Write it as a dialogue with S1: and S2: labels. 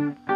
S1: Mm-hmm.